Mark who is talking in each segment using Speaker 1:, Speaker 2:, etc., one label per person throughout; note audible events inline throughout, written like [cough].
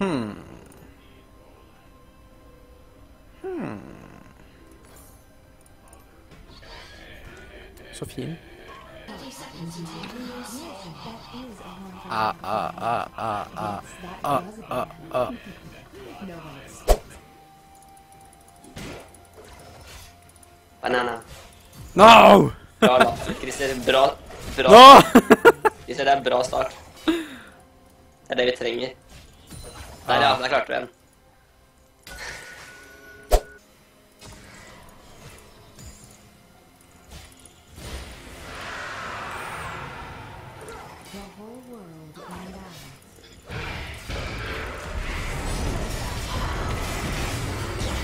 Speaker 1: Hmm. Hmm. Så fin. Ah, ah, ah, ah, ah, ah, ah, ah.
Speaker 2: Banana.
Speaker 1: No!
Speaker 2: Bra, da. Christer. Bra. Bra.
Speaker 1: No!
Speaker 2: Christer, det er en bra start. Det er det vi trenger. Der, ja. Der klarte
Speaker 3: den.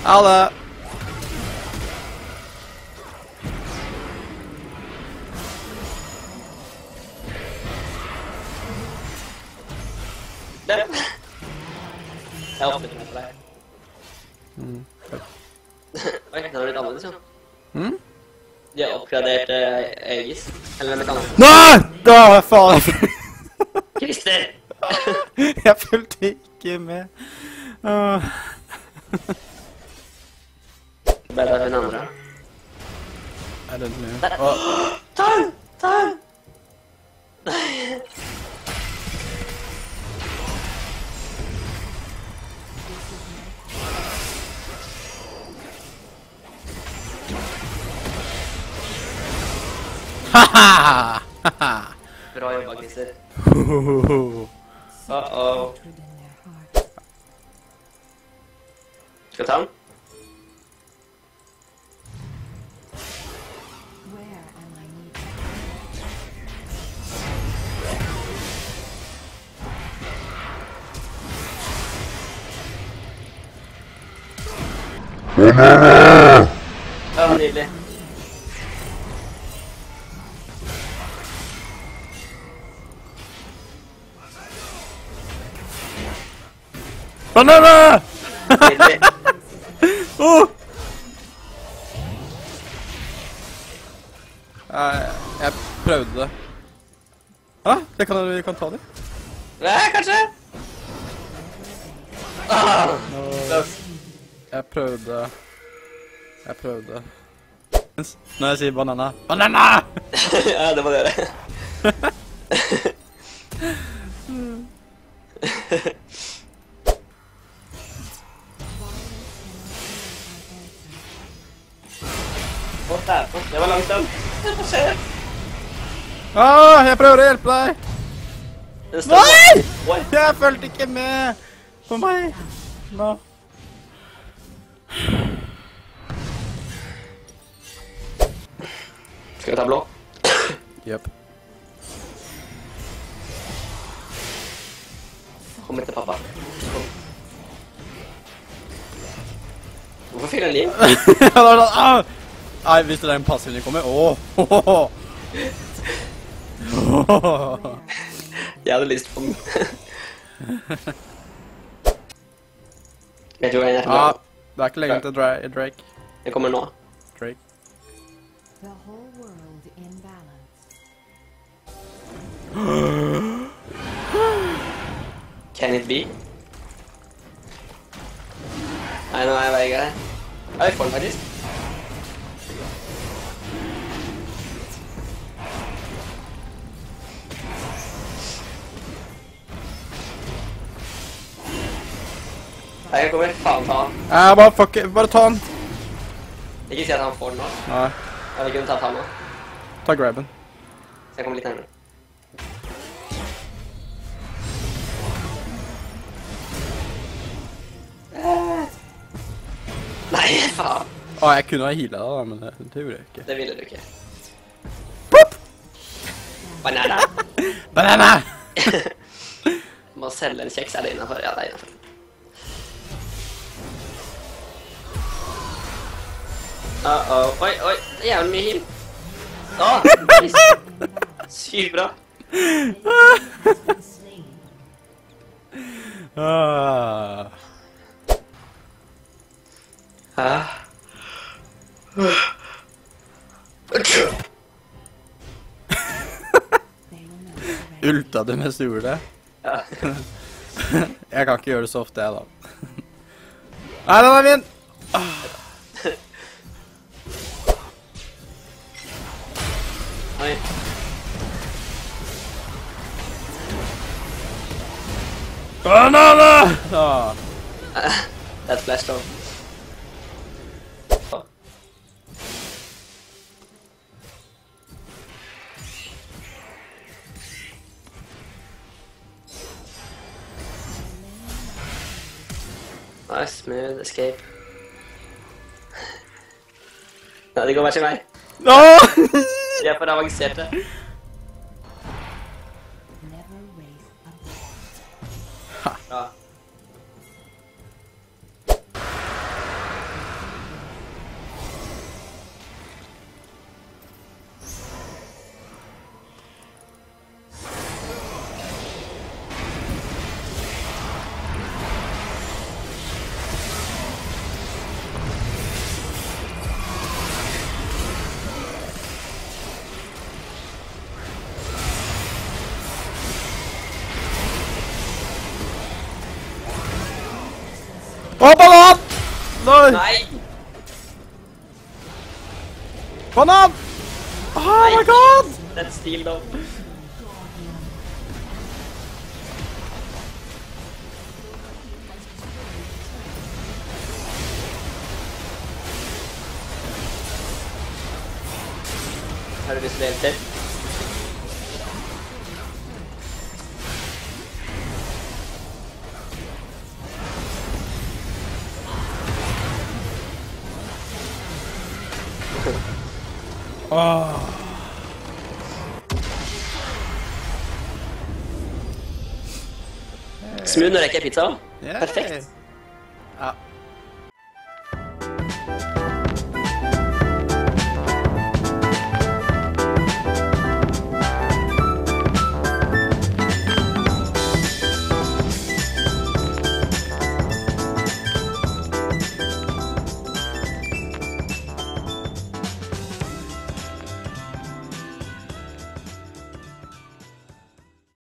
Speaker 1: Ha det!
Speaker 2: Jeg åpnet den for deg.
Speaker 1: Mm.
Speaker 2: Oi, det var litt annerledes, jo.
Speaker 1: Mm?
Speaker 2: De har oppgradert uh, Aegis. Eller noe annet.
Speaker 1: Nei! Da faen. [laughs]
Speaker 2: Christer! [laughs]
Speaker 1: Jeg fulgte ikke med. Åh.
Speaker 2: Bedre enn andre.
Speaker 1: Er det. Åh. [gasps]
Speaker 2: Ta den! Ta den! [laughs] Bra jobba, Christer.
Speaker 1: Hohoho.
Speaker 2: Uh-oh.
Speaker 3: Hatred in their heart.
Speaker 2: Skal vi ta den?
Speaker 3: Where am I needed?
Speaker 2: Ja, nydelig.
Speaker 1: Banana! [laughs]
Speaker 2: oh!
Speaker 1: Åh! Jeg, jeg prøvde det. Ja, det kan, vi kan ta det.
Speaker 2: Nei, kanskje? Ah, no.
Speaker 1: Jeg prøvde. Jeg prøvde. Når jeg sier banana Banana! [laughs]
Speaker 2: ja, det må du gjøre. [laughs] dæven. Det var langt den. Hva skjer?
Speaker 1: Ah, jeg prøver å hjelpe deg. Nei! Jeg fulgte ikke med på meg. Nå.
Speaker 2: Skal vi ta blå?
Speaker 1: Jepp.
Speaker 2: Kom etter pappa. Kom. Hvorfor fyller han liv? [laughs]
Speaker 1: Nei, hvis det er en passiv som kommer Åh!
Speaker 2: Jeg hadde lyst på den. Vet du hva jeg er
Speaker 1: Ja, det er ikke lenge til Dra Drake.
Speaker 2: Den kommer nå.
Speaker 1: Drake.
Speaker 3: The whole world in balance.
Speaker 2: Can it be? Nei, nå er jeg vei grei. Jeg får den faktisk. Nei, jeg kommer faen ta han.
Speaker 1: Ja, bare fuck it. Bare ta han.
Speaker 2: Ikke si at han får den nå.
Speaker 1: Nei,
Speaker 2: Jeg vil kunne tatt han nå.
Speaker 1: ta grabben.
Speaker 2: Så jeg kommer litt nærmere. Eh. Nei, faen.
Speaker 1: Å, jeg kunne ha healet deg, da, men det, det gjorde jeg ikke.
Speaker 2: Det ville du ikke.
Speaker 1: Pop!
Speaker 2: Banana. [laughs]
Speaker 1: Banana! [laughs]
Speaker 2: Må selge en kjeks. Er det innafor? Ja, det er innafor. Uh-oh. Oi, oi. Det er jævlig mye heal. Å, oh, Sykt bra. [laughs]
Speaker 1: Ah.
Speaker 2: Ah. [laughs]
Speaker 1: Ulta du mens du gjorde det?
Speaker 2: Ja. [laughs]
Speaker 1: Jeg kan ikke gjøre det så ofte, jeg, da. Nei, den er min! Banane! Ah.
Speaker 3: That's blast off. Oh. Nice, smooth escape. Ja, det går bare ikke meg.
Speaker 1: Nå!
Speaker 3: De er for avanserte.
Speaker 1: Nei!
Speaker 3: Nei!
Speaker 1: Banan! Oh my god!
Speaker 3: Den stil, da. Har du lyst til å hjelpe til?
Speaker 1: Åh.
Speaker 3: Smooth når det ikke er pizza. Perfekt.
Speaker 1: Ja,